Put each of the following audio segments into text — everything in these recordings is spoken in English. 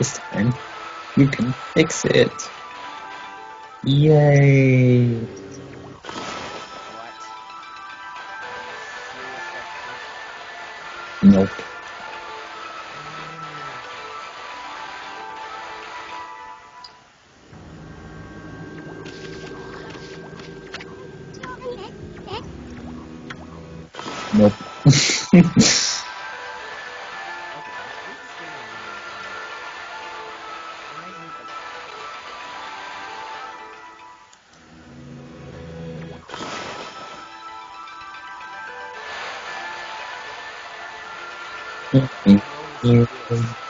This time, you can fix it. Yay! Nope. Nope. Mm-hmm. Mm-hmm.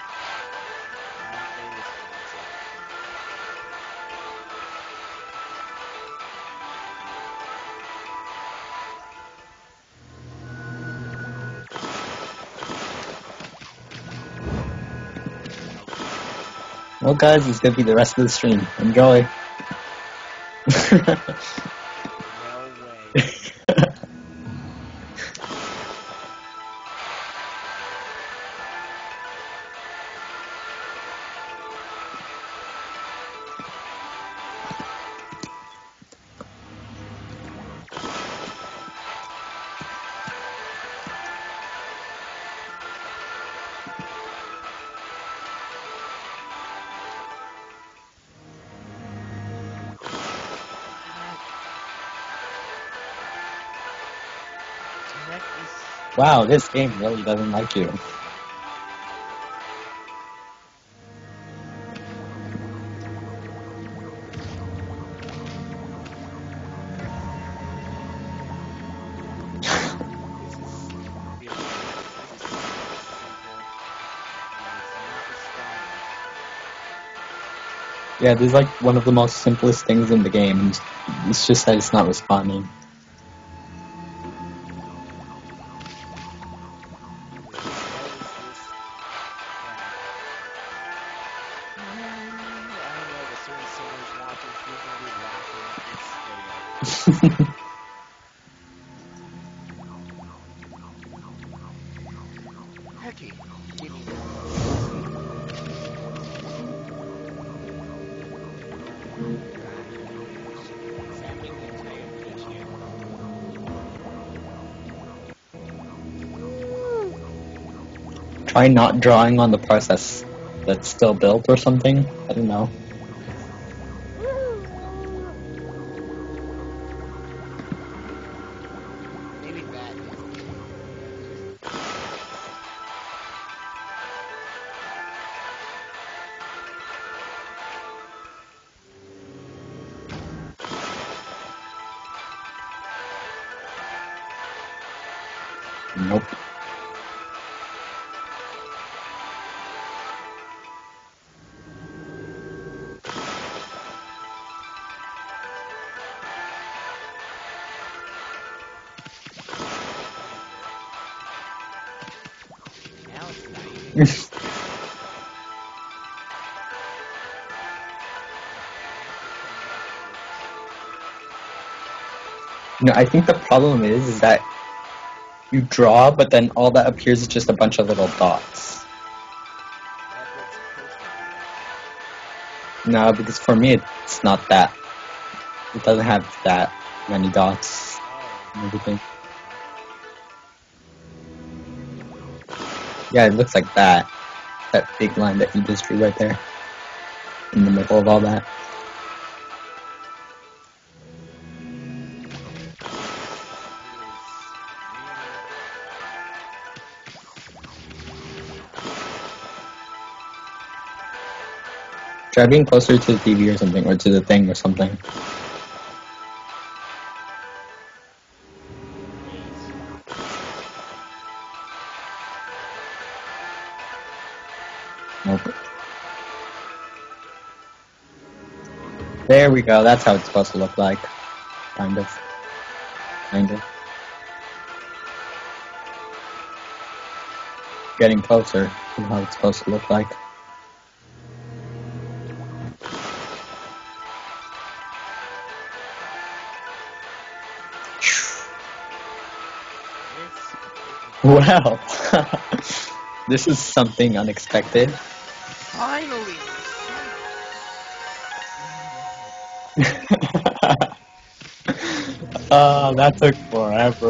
Well, guys, it's gonna be the rest of the stream. Enjoy. wow, this game really doesn't like you. Yeah, this is like one of the most simplest things in the game. It's just that it's not responding. Try not drawing on the parts that's that's still built or something. I don't know. Nope. No, I think the problem is, is that you draw, but then all that appears is just a bunch of little dots. No, because for me, it's not that. It doesn't have that many dots. And everything. Yeah, it looks like that. That big line that you just drew right there. in the middle of all that. Try being closer to the TV or something, or to the thing or something. Nope. There we go. That's how it's supposed to look like. Kind of. Kind of. Getting closer to how it's supposed to look like. Well, this is something unexpected. Finally! oh, that took forever.